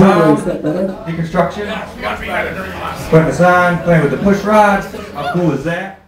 Is that better? Deconstruction. Putting the sign, playing with the push rods. How cool is that?